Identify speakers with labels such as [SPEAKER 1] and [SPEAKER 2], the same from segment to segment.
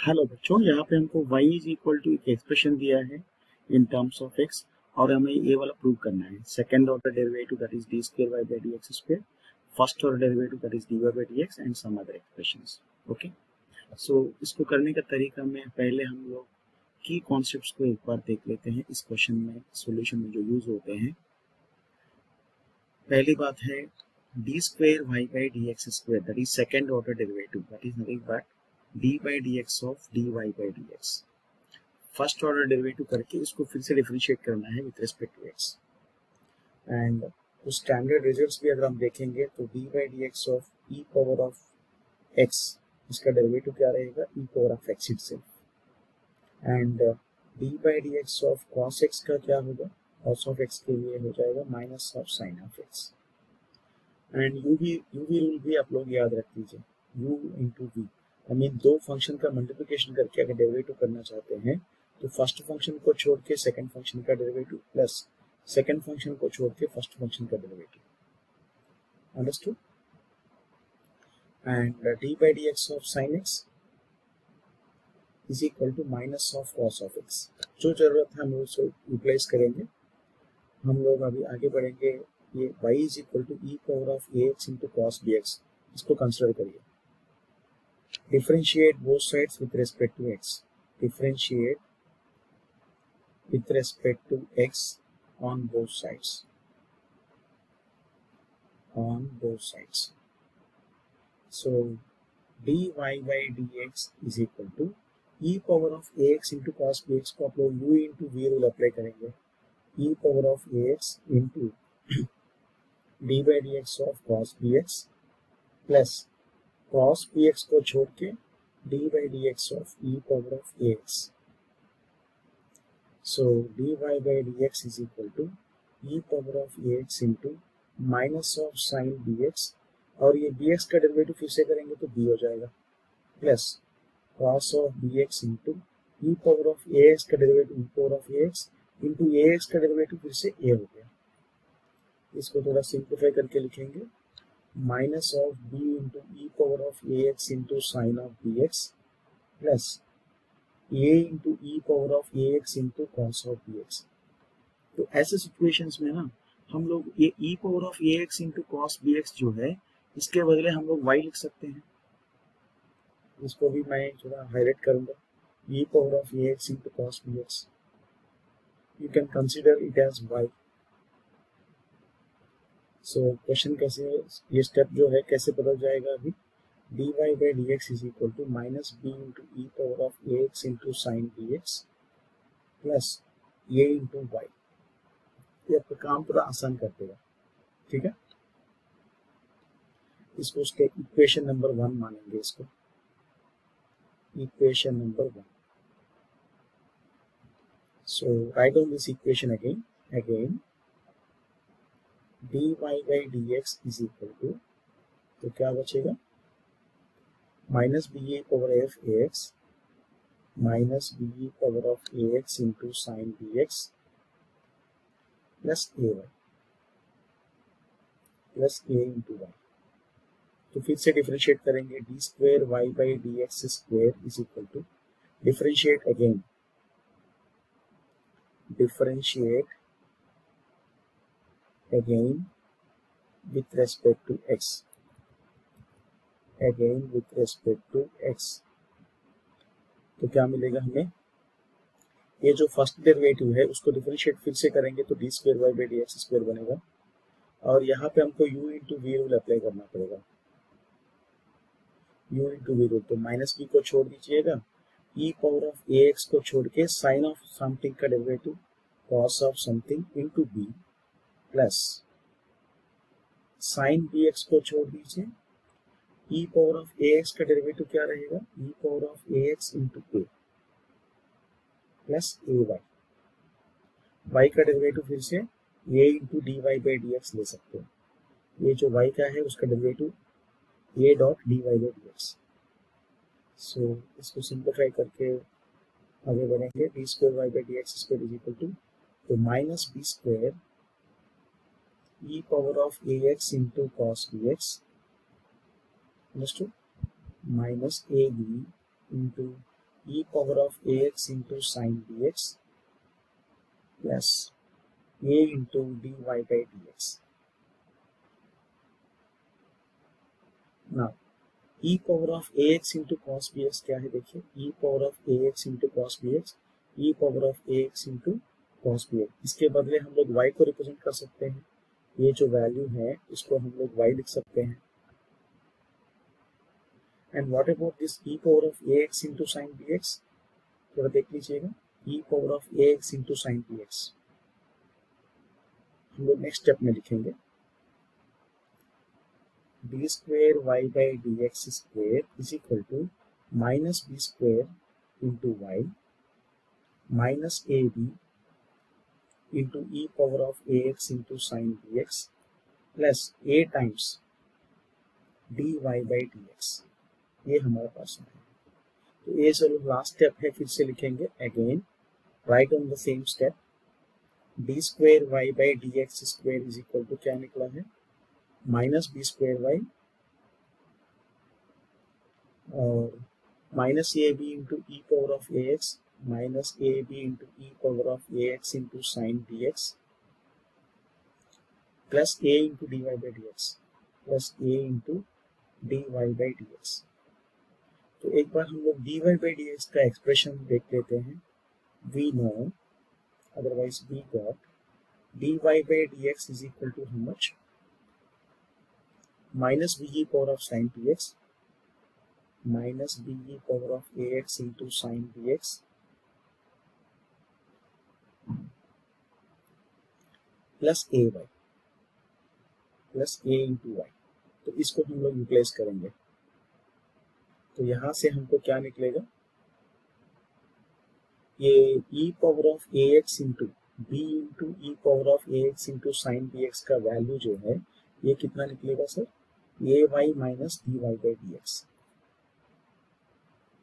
[SPEAKER 1] Hello बच्चों, यहाँ पे हमको y इज़ इक्वल टू एक एक्सप्रेशन दिया है इन टर्म्स ऑफ़ x और हमें ये वाला प्रूव करना है। Second order derivative that is d square by d x square first order derivative that is d by d x and some other expressions okay so इसको करने का तरीका में पहले हम लोग की कॉन्सेप्ट्स को एक बार देख लेते हैं इस क्वेश्चन में सॉल्यूशन में जो यूज़ होते हैं। पहली बात है d square y by d x square that is second order derivative that is nothing but d by dx of dy by dx. First order derivative करके इसको फिर से डिफरेंशिएट करना है with respect to x. And उस standard results भी अगर हम देखेंगे तो d by dx of e power of x, इसका डेरिवेटिव क्या रहेगा? e power of x itself and d by dx of cos x का क्या होगा? cos ऑफ़ x के लिए हो जाएगा minus of sin of x. And u भी u भी रूल भी आप लोग याद रख लीजिए. u into v. I mean दो फ़ंक्शन का मल्टीप्लिकेशन करके अगर डेरिवेटिव करना चाहते हैं तो फ़र्स्ट फ़ंक्शन को छोड़ के सेकंड फ़ंक्शन का डेरिवेटिव प्लस सेकंड फ़ंक्शन को छोड़ के फ़र्स्ट फ़ंक्शन का derivative understood and d by d x of sine x is equal to minus of cos of x जो ज़रूरत है हम लोग उसको यूटिलाइज करेंगे। हम लोग अभी आगे बढ़ेंगे। ये y is equal to e power of a x into cos b x इसको कंसिडर करिए। differentiate both sides with respect to x differentiate with respect to x on both sides on both sides so dy by dx is equal to e power of ax into cos bx को आप लोग u into v rule apply करेंगे e power of ax into d by dx of cos bx plus cos px को छोड़ के d by dx of e power of ax. So dy by dx is equal to e power of ax into minus of sin bx और ये bx का derivative फिर से करेंगे तो b हो जाएगा plus cos of bx into e power of ax का derivative e power of ax into ax का डेरिवेटिव फिर से a हो गया इसको थोड़ा सिंप्लीफाई करके लिखेंगे minus of b into e power of ax into sine of bx plus a into e power of ax into cos of bx. तो ऐसे सिचुएशंस में ना, हम लोग ये e power of a x into cos b x जो है, इसके बदले हम लोग y लिख सकते हैं। इसको भी मैं थोड़ा हाईलाइट करूँगा। e power of a x into cos b x you can consider it as y so question कैसे ये स्टेप जो है, कैसे बदल जाएगा अभी? dy by dx is equal to minus b into e power of ax into sin bx plus a into y. ये आपका काम पूरा आसान कर देगा। ठीक है? इसको स्टेप इक्वेशन नंबर वन मानेंगे इसको। Equation number one so right on this equation again y by d x is equal to तो क्या बचेगा? Minus b a power of a x minus b a power of a x into sine b x plus a y plus a into y तो फिर से differentiate करेंगे d square y by d x square is equal to differentiate again differentiate again with respect to x. Again with respect to x. तो क्या मिलेगा हमें? ये जो फ़र्स्ट डेरिवेटिव है, उसको डिफरेंशिएट फिर से करेंगे तो d square y by d x square बनेगा। और यहाँ पे हमको you into we rule apply करना पड़ेगा। यू इंटू वी रूल तो माइनस बी को छोड़ दीजिएगा। e power of a x को छोड़ के साइन ऑफ़ समथिंग का derivative cos of something into b plus sine b x को छोड़ दीजिए। E power of a x का डेरिवेटिव क्या रहेगा? E power of a x into a plus a y y का डेरिवेटिव फिर से a into d y by d x ले सकते हो। ये जो वाई का है, उसका derivative a dot d y by d x so इसको सिंप्लीफाई करके आगे बढ़ेंगे। D square y by d x square is equal to तो minus b square e power of ax into cos bx understood minus ab into e power of ax into sine dx plus a into dy by dx. Now, e power of ax into cos bx क्या है देखिए e power of ax into cos bx e power of ax into cos bx इसके बदले हम लोग y को represent कर सकते हैं ये जो वैल्यू है, इसको हम लोग वाई लिख सकते हैं। And what about this e power of a x into sine b x थोड़ा देख लीजिएगा। E power of a x into sine b x हम लोग नेक्स्ट स्टेप में लिखेंगे। D square y by d x square is equal to minus b square into y minus a b into e power of ax into sin dx plus a times dy by dx. ये हमारे पास है। तो ये चलो last step है, फिर से लिखेंगे again right on the same step d square y by d x square is equal to क्या निकला है? माइनस बी स्क्वेयर वाई और minus a b into e power of a x a x into sine d x plus a into d y by d x plus a into d y by d x तो एक बार हम लोग d y by d x का expression देख लेते हैं। We know otherwise we got d y by d x is equal to how much minus b e power of sine p x minus b e power of a x into sine b x plus a y, plus a into y. तो इसको हम लोग utilise करेंगे। तो यहाँ से हमको क्या निकलेगा? ये e power of a x into b into e power of a x into sine b x का वैल्यू जो है, ये कितना निकलेगा sir? A y minus d y by d x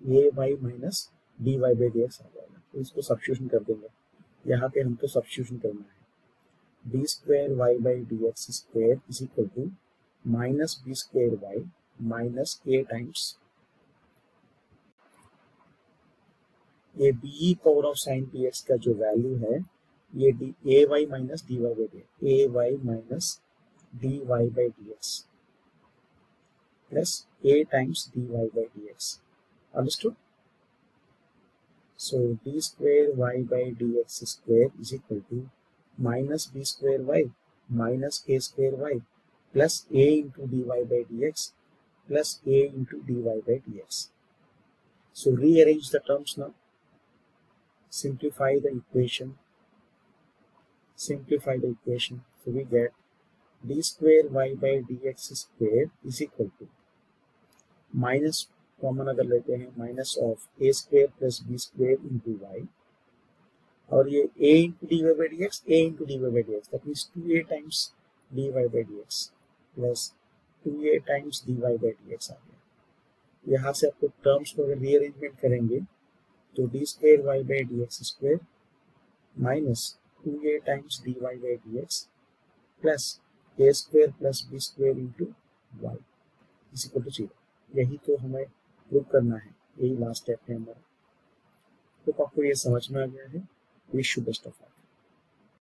[SPEAKER 1] a y minus d y by d x आ जाएगा। तो इसको substitution कर देंगे। यहाँ पे हमको सब्सिट्यूशन करना है। D square y by d x square is equal to minus b square y minus a times ये b power of sine p x का जो वैल्यू है, ये d a y minus d y by d a y minus d y by d x plus a times d y by d so d square y by dx square is equal to minus b square y minus a square y plus a into dy by dx plus a into dy by dx. So rearrange the terms now. simplify the equation simplify the equation so we get d square y by dx square is equal to minus common अगर लेते हैं minus of A square plus B square into Y और ये a into d y by d x a into d y by d x two a times d y by d x plus two a times d y by d x आ गया। यहाँ से आपको terms को अगर rearrangement करेंगे तो d square y by d x square minus two a times d y by d x plus a square plus b square into y यही तो हमें प्रूव करना है, यही लास्ट स्टेप है हमारा। तो आपको ये समझ में आ गया है। Wish you best of all